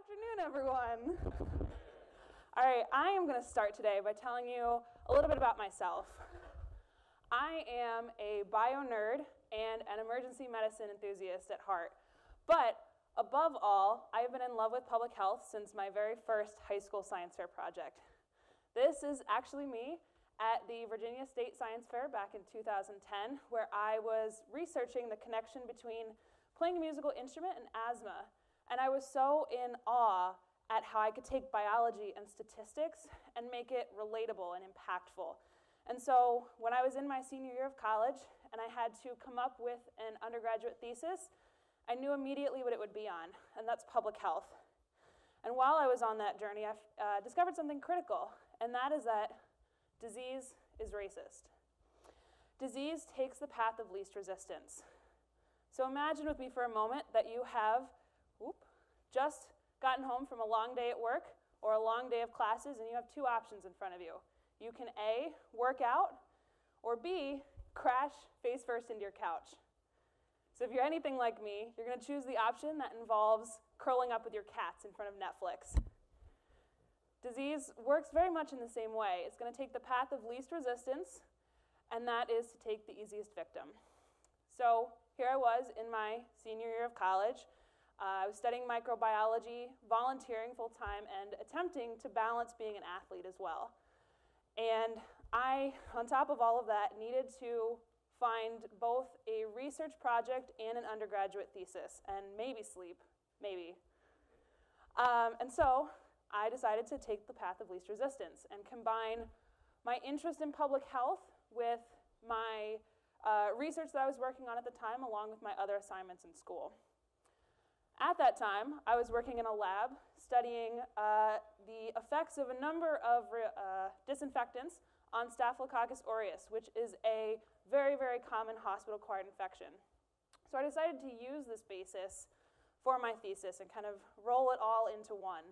afternoon, everyone. All right, I am going to start today by telling you a little bit about myself. I am a bio nerd and an emergency medicine enthusiast at heart. But above all, I have been in love with public health since my very first high school science fair project. This is actually me at the Virginia State Science Fair back in 2010, where I was researching the connection between playing a musical instrument and asthma. And I was so in awe at how I could take biology and statistics and make it relatable and impactful. And so when I was in my senior year of college and I had to come up with an undergraduate thesis, I knew immediately what it would be on, and that's public health. And while I was on that journey, I uh, discovered something critical, and that is that disease is racist. Disease takes the path of least resistance. So imagine with me for a moment that you have just gotten home from a long day at work or a long day of classes, and you have two options in front of you. You can A, work out, or B, crash face first into your couch. So if you're anything like me, you're going to choose the option that involves curling up with your cats in front of Netflix. Disease works very much in the same way. It's going to take the path of least resistance, and that is to take the easiest victim. So here I was in my senior year of college. Uh, I was studying microbiology, volunteering full time, and attempting to balance being an athlete as well. And I, on top of all of that, needed to find both a research project and an undergraduate thesis, and maybe sleep, maybe. Um, and so I decided to take the path of least resistance and combine my interest in public health with my uh, research that I was working on at the time, along with my other assignments in school. At that time, I was working in a lab studying uh, the effects of a number of uh, disinfectants on Staphylococcus aureus, which is a very, very common hospital-acquired infection. So I decided to use this basis for my thesis and kind of roll it all into one.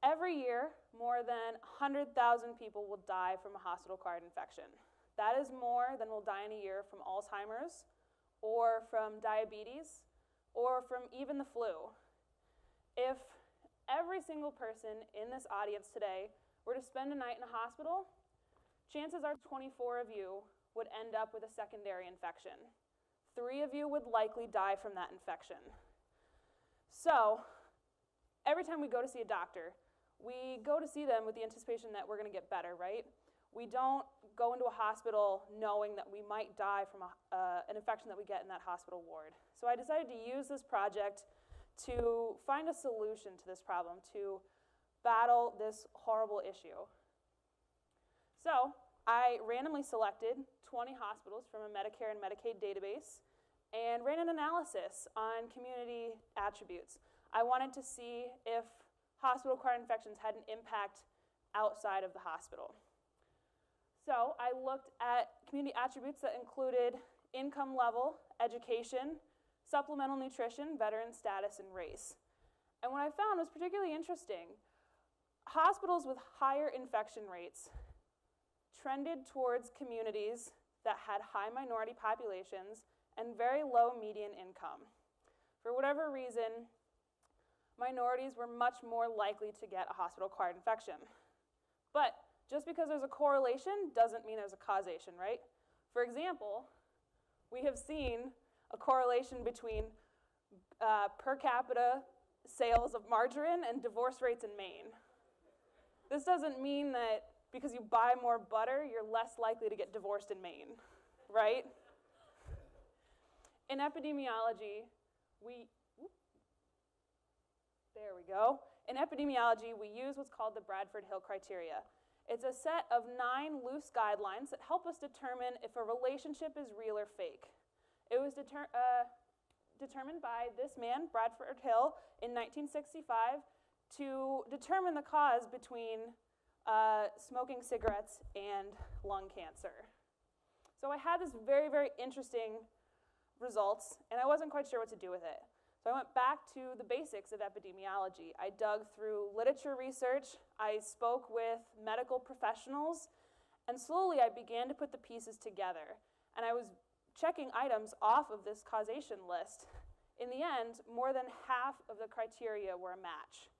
Every year, more than 100,000 people will die from a hospital-acquired infection. That is more than will die in a year from Alzheimer's or from diabetes or from even the flu. If every single person in this audience today were to spend a night in a hospital, chances are 24 of you would end up with a secondary infection. Three of you would likely die from that infection. So, every time we go to see a doctor, we go to see them with the anticipation that we're going to get better, right? We don't go into a hospital knowing that we might die from a, uh, an infection that we get in that hospital ward. So I decided to use this project to find a solution to this problem, to battle this horrible issue. So I randomly selected 20 hospitals from a Medicare and Medicaid database and ran an analysis on community attributes. I wanted to see if hospital-acquired infections had an impact outside of the hospital. So I looked at community attributes that included income level, education, supplemental nutrition, veteran status, and race. And what I found was particularly interesting. Hospitals with higher infection rates trended towards communities that had high minority populations and very low median income. For whatever reason, minorities were much more likely to get a hospital-acquired infection. But just because there's a correlation doesn't mean there's a causation, right? For example, we have seen a correlation between uh, per capita sales of margarine and divorce rates in Maine. This doesn't mean that because you buy more butter, you're less likely to get divorced in Maine, right? In epidemiology, we, there we go. In epidemiology, we use what's called the Bradford Hill criteria. It's a set of nine loose guidelines that help us determine if a relationship is real or fake. It was deter uh, determined by this man, Bradford Hill, in 1965 to determine the cause between uh, smoking cigarettes and lung cancer. So I had this very, very interesting results, and I wasn't quite sure what to do with it. I went back to the basics of epidemiology. I dug through literature research, I spoke with medical professionals, and slowly I began to put the pieces together. And I was checking items off of this causation list, In the end, more than half of the criteria were a match.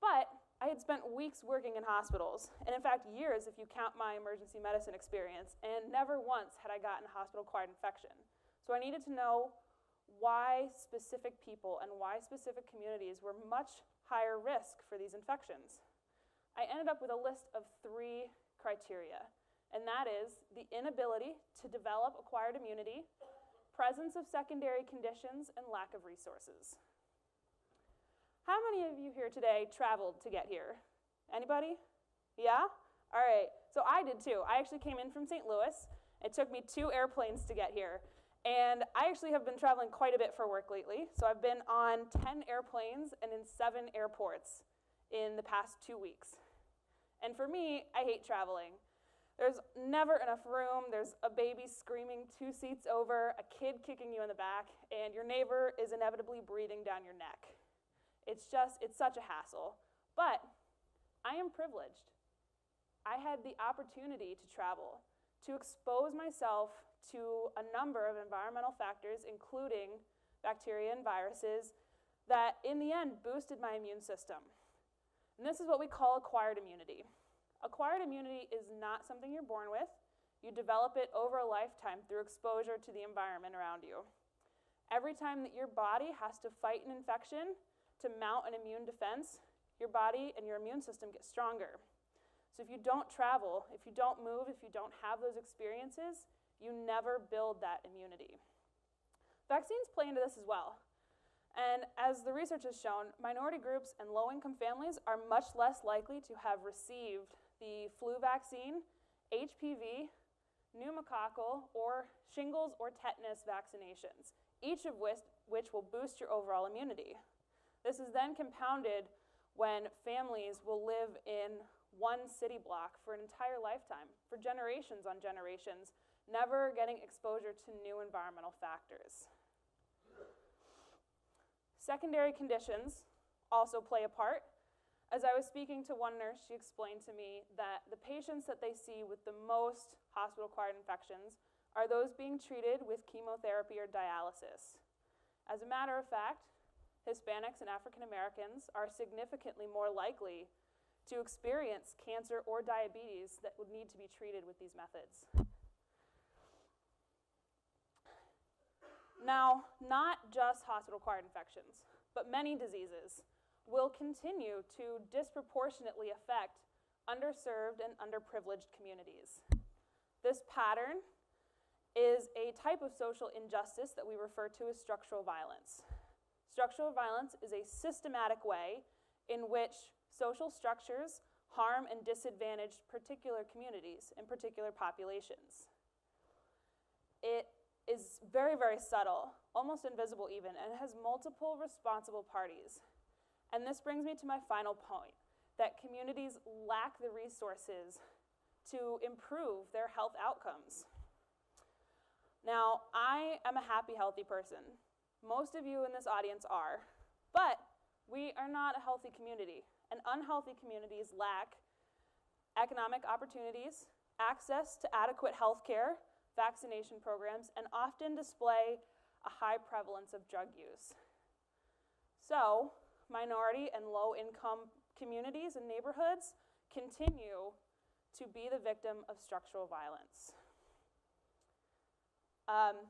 But I had spent weeks working in hospitals, and in fact, years if you count my emergency medicine experience, and never once had I gotten a hospital acquired infection. So I needed to know why specific people and why specific communities were much higher risk for these infections. I ended up with a list of three criteria, and that is the inability to develop acquired immunity, presence of secondary conditions, and lack of resources. How many of you here today traveled to get here? Anybody? Yeah? All right. So I did too. I actually came in from St. Louis. It took me two airplanes to get here. And I actually have been traveling quite a bit for work lately. So I've been on 10 airplanes and in seven airports in the past two weeks. And for me, I hate traveling. There's never enough room. There's a baby screaming two seats over, a kid kicking you in the back, and your neighbor is inevitably breathing down your neck. It's just, it's such a hassle. But I am privileged. I had the opportunity to travel, to expose myself to a number of environmental factors, including bacteria and viruses, that in the end boosted my immune system. And this is what we call acquired immunity. Acquired immunity is not something you're born with. You develop it over a lifetime through exposure to the environment around you. Every time that your body has to fight an infection to mount an immune defense, your body and your immune system get stronger. So if you don't travel, if you don't move, if you don't have those experiences, you never build that immunity. Vaccines play into this as well. And as the research has shown, minority groups and low income families are much less likely to have received the flu vaccine, HPV, pneumococcal, or shingles or tetanus vaccinations, each of which, which will boost your overall immunity. This is then compounded when families will live in one city block for an entire lifetime, for generations on generations, never getting exposure to new environmental factors. Secondary conditions also play a part. As I was speaking to one nurse, she explained to me that the patients that they see with the most hospital acquired infections are those being treated with chemotherapy or dialysis. As a matter of fact, Hispanics and African Americans are significantly more likely to experience cancer or diabetes that would need to be treated with these methods. Now, not just hospital acquired infections, but many diseases will continue to disproportionately affect underserved and underprivileged communities. This pattern is a type of social injustice that we refer to as structural violence. Structural violence is a systematic way in which social structures harm and disadvantage particular communities and particular populations. It is very, very subtle, almost invisible even, and has multiple responsible parties. And this brings me to my final point that communities lack the resources to improve their health outcomes. Now, I am a happy, healthy person. Most of you in this audience are, but we are not a healthy community. And unhealthy communities lack economic opportunities, access to adequate health care, vaccination programs, and often display a high prevalence of drug use. So, minority and low income communities and neighborhoods continue to be the victim of structural violence. Um,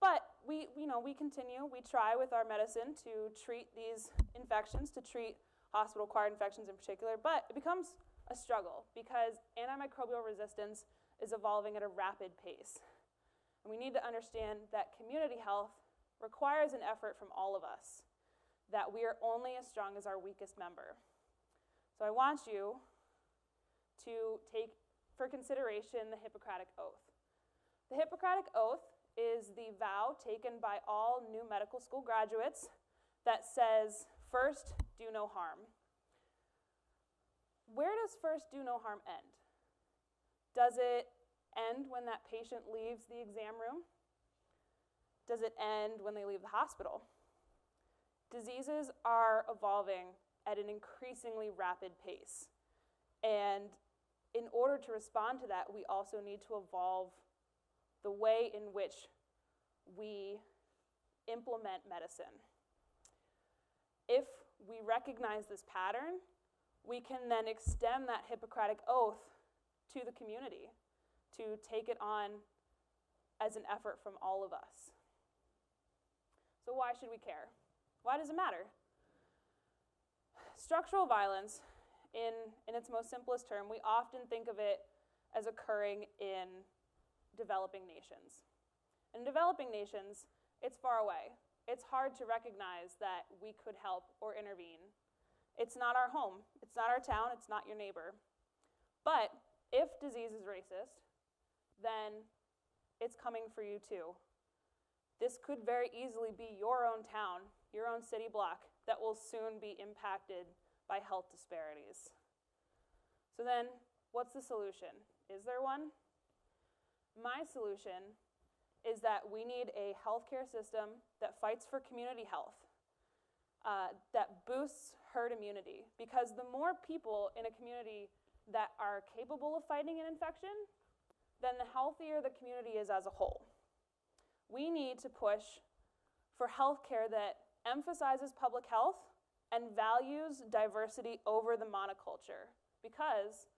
but we, you know, we continue, we try with our medicine to treat these infections, to treat hospital acquired infections in particular, but it becomes a struggle because antimicrobial resistance is evolving at a rapid pace. And we need to understand that community health requires an effort from all of us, that we are only as strong as our weakest member. So I want you to take for consideration the Hippocratic Oath. The Hippocratic Oath is the vow taken by all new medical school graduates that says, first, do no harm. Where does first do no harm end? Does it end when that patient leaves the exam room? Does it end when they leave the hospital? Diseases are evolving at an increasingly rapid pace. And in order to respond to that, we also need to evolve the way in which we implement medicine. If we recognize this pattern, we can then extend that Hippocratic oath to the community to take it on as an effort from all of us. So, why should we care? Why does it matter? Structural violence, in, in its most simplest term, we often think of it as occurring in developing nations. In developing nations, it's far away. It's hard to recognize that we could help or intervene. It's not our home, it's not our town, it's not your neighbor. But if disease is racist, then it's coming for you too. This could very easily be your own town, your own city block, that will soon be impacted by health disparities. So, then, what's the solution? Is there one? My solution is that we need a healthcare system that fights for community health, uh, that boosts herd immunity. Because the more people in a community that are capable of fighting an infection, then the healthier the community is as a whole. We need to push for healthcare that emphasizes public health and values diversity over the monoculture because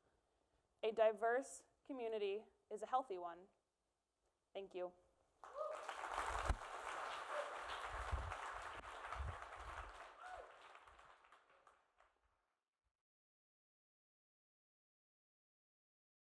a diverse community is a healthy one. Thank you.